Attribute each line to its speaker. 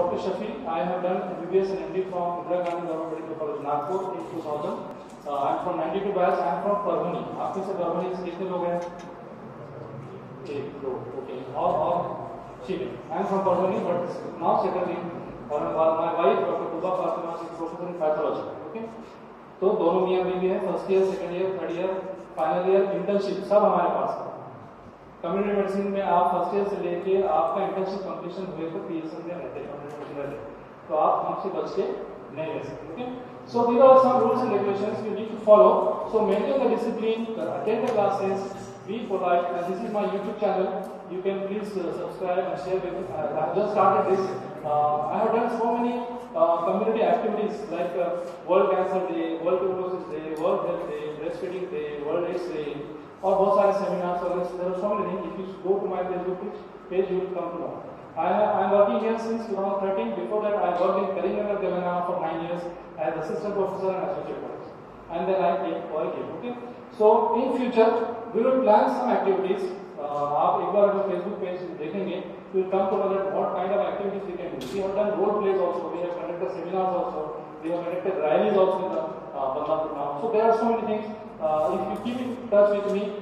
Speaker 1: Dr. Shafi. I have done MBBS and MD from Indira Gandhi Government Medical College, Nagpur in 2000. Uh, I am from 92 batch. I am from Parvani. आप में से परभनी से कितने लोग हैं? Okay और और am from Parbhani but now settle in और my wife doctor Tooba Fatima is professor in pathology okay तो दोनों मियाँ बीवी हैं first year second year third year final year internship सब हमारे पास है कम्युनिटी मेडिसिन में आप फ़र्स्ट ईयर से लेके आपका इंटर्नशिप कम्पलीशन हुए तो पी एस एम में रहते हैं तो आप हमसे बच के नहीं रह सकते okay so these are some rules and regulation you need to follow so maintain the discipline attend the classes be polite and this is my YouTube channel you can please subscribe and share with I just started this I have done so many community activities like world cancer day world tuberculosis day world health day breastfeeding day world AIDS day और बहुत सारे seminars और there are so many things if you go to my Facebook page you will come to know I I am working here since 2013. Before that, I worked in Karimnagar, Telangana for nine years as assistant professor and associate professor. And then I came for came. Okay. So in future, we will plan some activities. Uh, आप एक बार अगर Facebook page देखेंगे you will come to know that what kind of activities we can do. We have done role plays also. We have conducted seminars also. We have conducted rallies also in the uh, Bandapur now. So there are so many things. uh, if you keep in touch with me,